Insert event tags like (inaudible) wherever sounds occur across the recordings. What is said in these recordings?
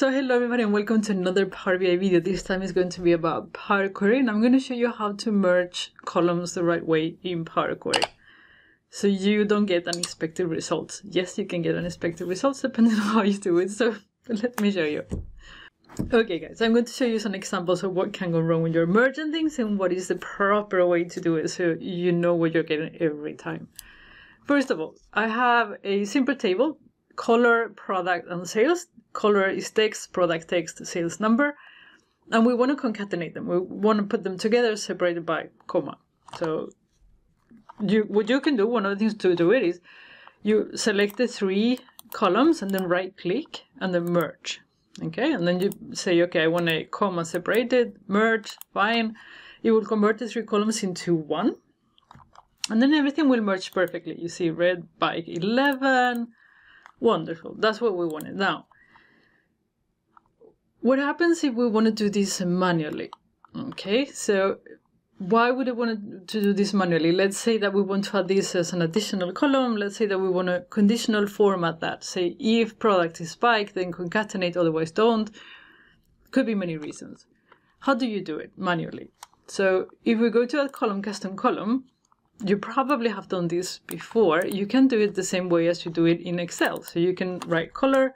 So hello everybody and welcome to another Power BI video. This time is going to be about Power Query and I'm going to show you how to merge columns the right way in Power Query. So you don't get unexpected results. Yes, you can get unexpected results depending on how you do it. So (laughs) let me show you. Okay guys, I'm going to show you some examples of what can go wrong when you're merging things and what is the proper way to do it so you know what you're getting every time. First of all, I have a simple table, color, product, and sales. Color is text, product text, sales number. And we want to concatenate them. We want to put them together separated by comma. So you what you can do, one of the things to do it is you select the three columns and then right click and then merge. Okay, and then you say, okay, I want a comma separated, merge, fine. It will convert the three columns into one. And then everything will merge perfectly. You see red bike 11. Wonderful. That's what we wanted. Now, what happens if we want to do this manually? Okay, so why would I want to do this manually? Let's say that we want to add this as an additional column. Let's say that we want to conditional format that. Say if product is spike, then concatenate, otherwise don't. Could be many reasons. How do you do it manually? So if we go to a column custom column, you probably have done this before. You can do it the same way as you do it in Excel. So you can write color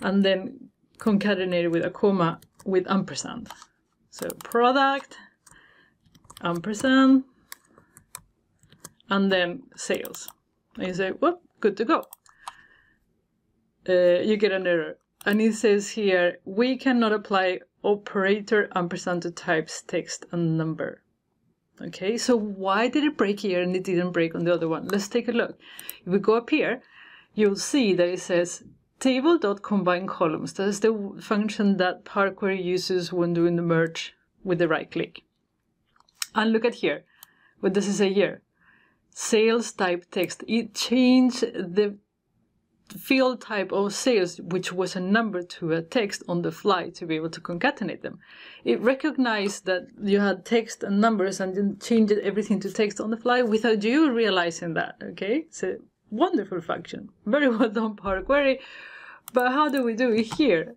and then concatenate it with a comma with ampersand. So product ampersand, and then sales. And you say, well, good to go. Uh, you get an error. And it says here, we cannot apply operator ampersand to types, text, and number. Okay, so why did it break here and it didn't break on the other one? Let's take a look. If we go up here, you'll see that it says table.combine columns. That is the function that Power Query uses when doing the merge with the right click. And look at here. What does it say here? Sales type text. It changed the field type of sales, which was a number to a text on the fly to be able to concatenate them. It recognized that you had text and numbers and then changed everything to text on the fly without you realizing that. Okay, it's a wonderful function. Very (laughs) well done, Power Query. But how do we do it here?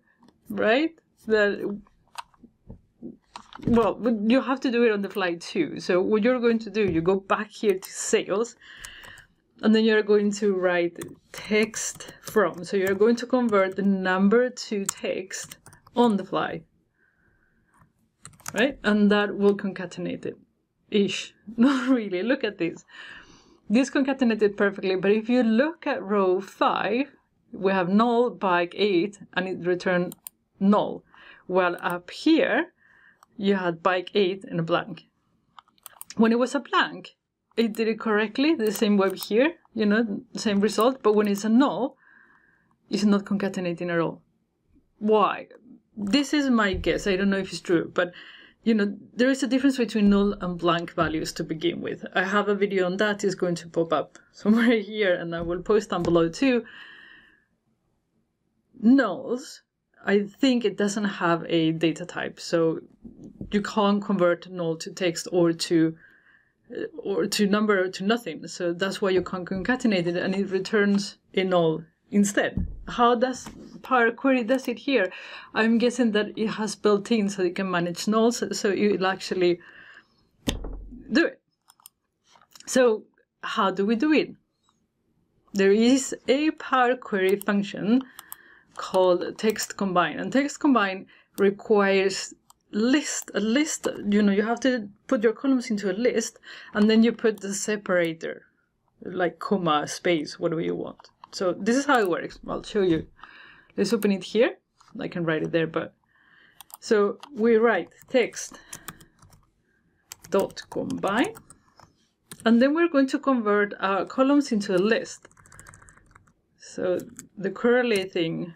Right? That well, you have to do it on the fly too. So what you're going to do, you go back here to sales, and then you're going to write text from. So you're going to convert the number to text on the fly. Right? And that will concatenate it. Ish. (laughs) Not really. Look at this. This concatenated perfectly, but if you look at row 5, we have null, bike 8, and it returned null. Well, up here, you had bike 8 in a blank. When it was a blank, it did it correctly, the same web here, you know, same result, but when it's a null, it's not concatenating at all. Why? This is my guess, I don't know if it's true, but you know, there is a difference between null and blank values to begin with. I have a video on that, is going to pop up (laughs) somewhere here, and I will post down below too. Nulls I think it doesn't have a data type, so you can't convert null to text or to or to number to nothing. So that's why you can't concatenate it, and it returns a null instead. How does Power Query does it here? I'm guessing that it has built in so it can manage nulls, so it'll actually do it. So how do we do it? There is a Power Query function called text combine and text combine requires list a list you know you have to put your columns into a list and then you put the separator like comma space whatever you want. So this is how it works. I'll show you. Let's open it here. I can write it there but so we write text dot combine and then we're going to convert our columns into a list. So the curly thing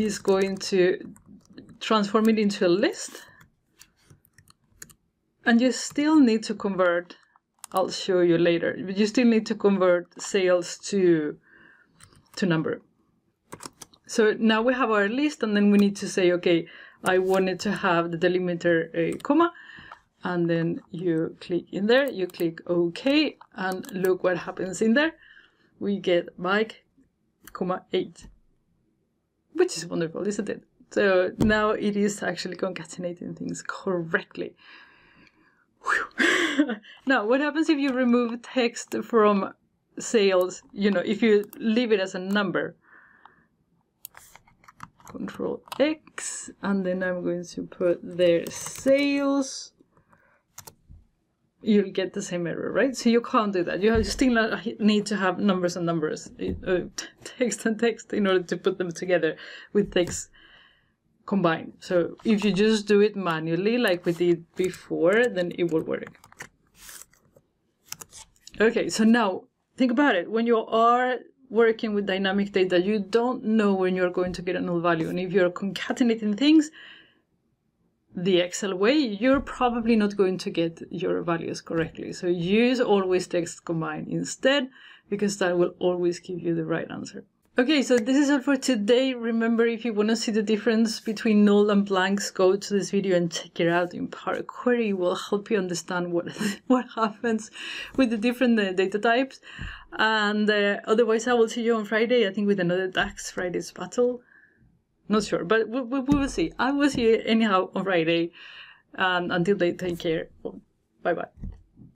is going to transform it into a list. And you still need to convert, I'll show you later, but you still need to convert sales to, to number. So now we have our list and then we need to say, okay, I wanted to have the delimiter a comma and then you click in there, you click OK and look what happens in there. We get bike comma 8. Which is wonderful, isn't it? So now it is actually concatenating things correctly. (laughs) now, what happens if you remove text from sales? You know, if you leave it as a number. Control X, and then I'm going to put their sales. You'll get the same error, right? So you can't do that. You still need to have numbers and numbers, uh, (laughs) text and text, in order to put them together with text combined. So if you just do it manually like we did before, then it will work. Okay, so now think about it. When you are working with dynamic data, you don't know when you're going to get a null value. And if you're concatenating things the Excel way, you're probably not going to get your values correctly. So use always text combine instead, because that will always give you the right answer. Okay, so this is all for today. Remember, if you want to see the difference between null and blanks, go to this video and check it out in Power Query. It will help you understand what (laughs) what happens with the different uh, data types. And uh, otherwise, I will see you on Friday, I think with another DAX Friday's battle. Not sure, but we, we, we will see. I will see anyhow on Friday. Until then, take care. Bye-bye.